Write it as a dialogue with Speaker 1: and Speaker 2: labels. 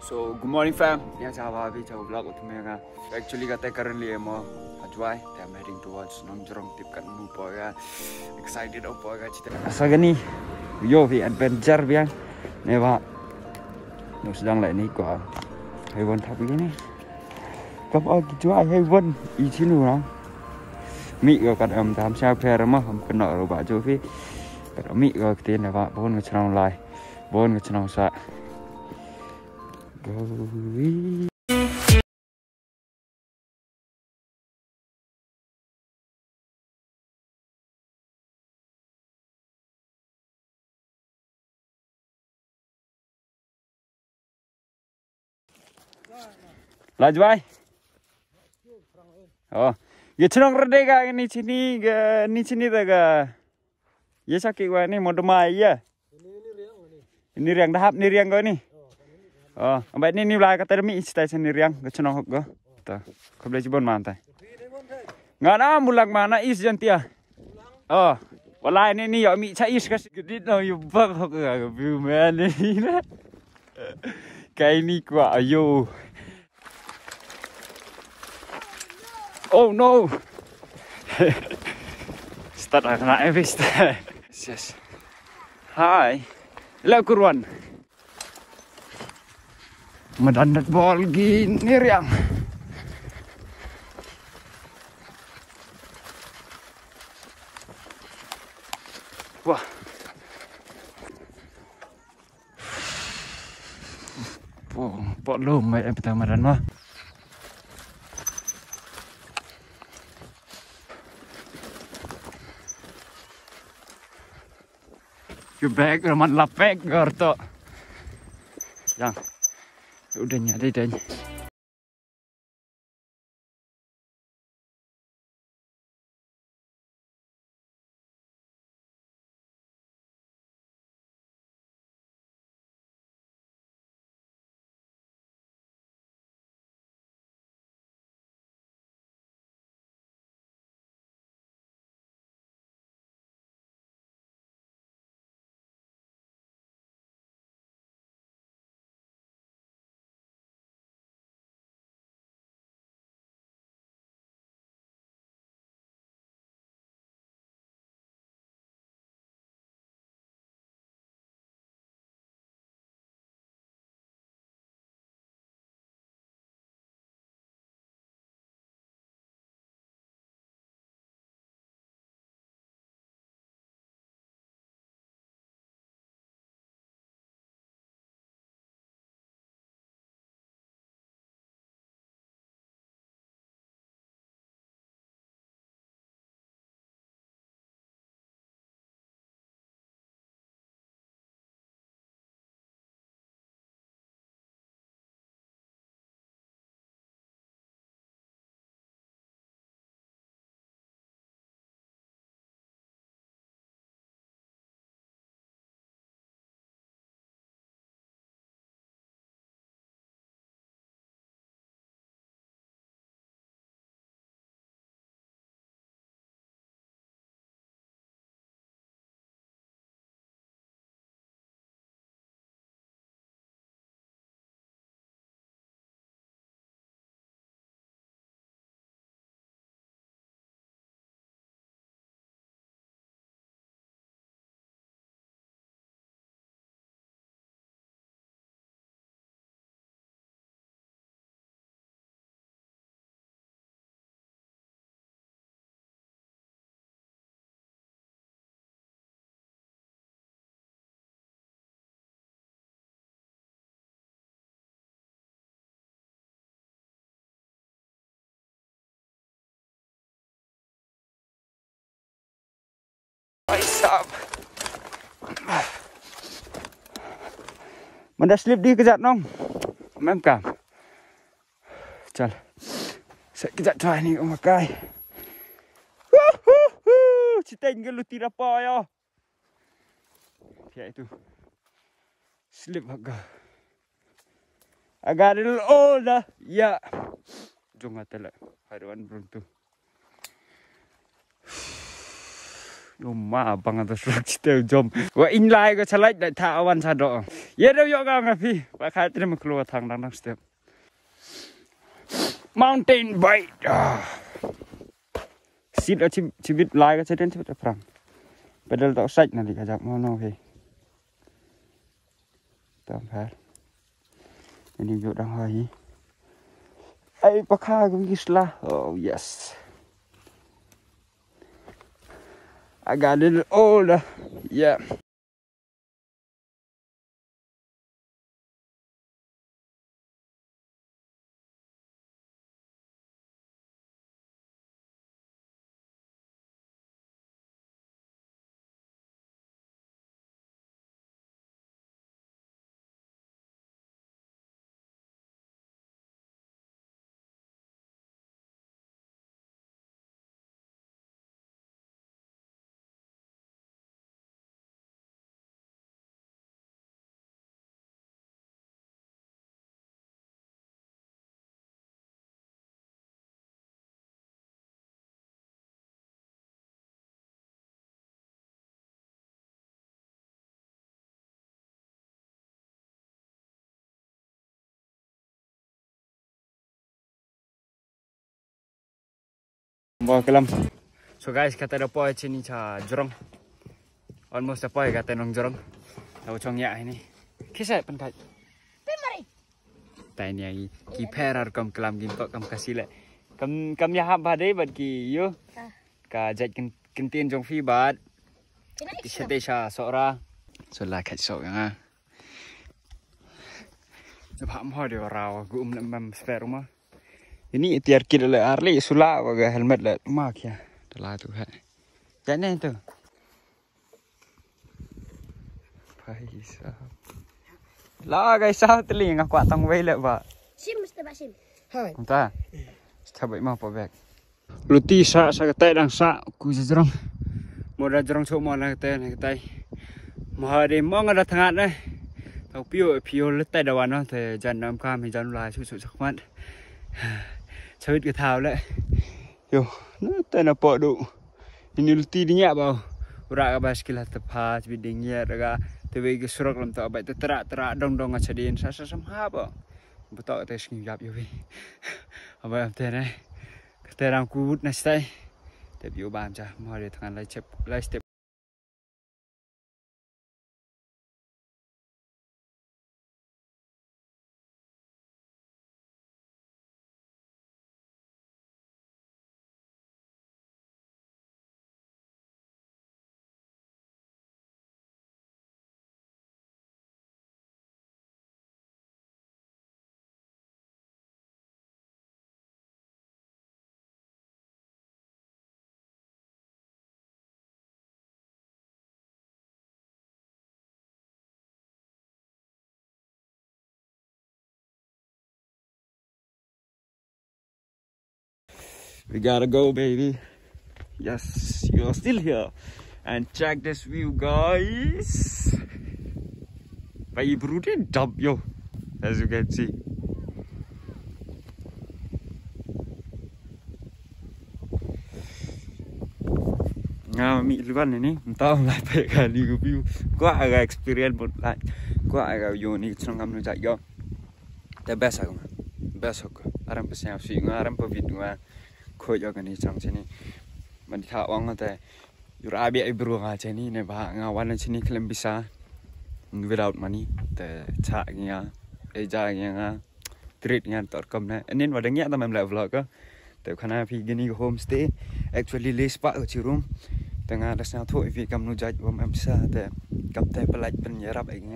Speaker 1: So good morning fam. Yang chào và vi chào vlog của mình ha. Actually kata currently em ở Hawaii. I'm heading towards Nongjarong tiếp cận nu poga. Excited oh poga cita. Asa gani. Yo vi adventure biang. Này bạn. Nó sedang lại ni quả. Heaven thap begini. Kam ở Hawaii Heaven. Ý chí nu nang. Mi go kat am tam sao phe mà không cần nợ rồi bà tiền này bạn. Bon cái channel lại. Bon cái channel sa. Laju bay. Oh, ya, ye cunong rende ka ni sini ga ni sini ta ga. Ye sakit gua ni modemai ya. Ini ni riang ni. Ini riang dahap ni riang gua ni. Oh, ambil ni ni belai kata demi sini riang ke chunong hok go. Ta, kau boleh cibon mana? Ngan ah mulang mana is jantia. Oh, walai ni ni yo mi cha is kas gedit no you bak hok ga view man ni. Kai ni kuat ayo. Oh no. Start lah kena evis. yes. Hi. Hello kurwan. Medandat bol gini riang. Wah. Oh, pot lum mai pertama dan mah. Your bag raman lapek garto. Yang. Udah nyari Mình slip đi cái giặt không? Em cảm. Chal. Sẽ cái giặt try ni ông cái. Chị tên cái luti ra po yo. Kayak itu. Slip agak. Agak little older. Ya. Jom ngata lah. Harapan beruntung. Yo ma bang ada surat kita jom. Wa in lai ko chalai da tha awan sa do. ye reu yo gang api pa khai tre ma klo thang dang dang step mountain bike. Ah. Sit a chim chibit lai ga chen chibit from pedal to sạch na li ga jak mo no he. Tam phar ni yo dang ha hi. Ai pa kha gu gisla oh yes. I got a little older. Yeah. Bawa kelam. So guys, kata ada poi sini cha jorong. Almost ada poi kata nong jorong. Tahu cong ya ini. Kisah pentai.
Speaker 2: Pemari.
Speaker 1: Tanya ni ai ki perar kam kelam gin tok kam kasile. Kam kam ya hab bade bad ki yo.
Speaker 2: Ha.
Speaker 1: Ka jet kin jong fi bad.
Speaker 2: Kisete
Speaker 1: cha sora. So lah kat sok ya. Jepam hoi dia rawa gum nam spare rumah. ini tiar kira le arli sula waga helmet le mak ya. Telah tu hai. Jane tu. Paisa la guys ah, sao teling aku atang wei le ba
Speaker 2: sim mesti ba sim. Hai.
Speaker 1: Ta ta bai ma pa bek luti sa sa tai dang sa ku jerong mo da jerong so mo la tai na tai mà để mong ra thằng đấy tàu piu piu lết tay đầu nó thì dần năm cam thì dần lại sự sự sắc mắt chawit ka thau le yo na ta na po du inil ti dinya ba ura ka baskil hat pa bi dingya raga te ve ge surak lam ta ba ta tra tra dong dong a chadin sa sa sam ha ba bu ta te skin yap yo vi aba te ne te ram ku but na stai te bi ba am cha ma re than lai chep step We gotta go, baby. Yes, you're still here. And check this view, guys. Bayi berudin dump yo, as you can see. Nga mi luan ini, entah lah baik kali gue. Gua agak experience buat lah. Gua agak unik senang kamu yo. The best aku, best aku. Aram pesnya sih, ngaram pe video nga. khơi cho cái này chẳng chứ này mình thả ông ta yura bị ai bru ngà chứ này này bà ngà quan lên chứ này khi bisa without money để thả nghe ai ra nghe ngà treat nghe tọt cầm này. Nên vào đây nghe tao mình lại vlog á. Để khán năng vì cái này homestay actually lấy spa ở chỉ room tengah của em tu, để kamu nujat bom emsa, bên nhà rap anh ingat.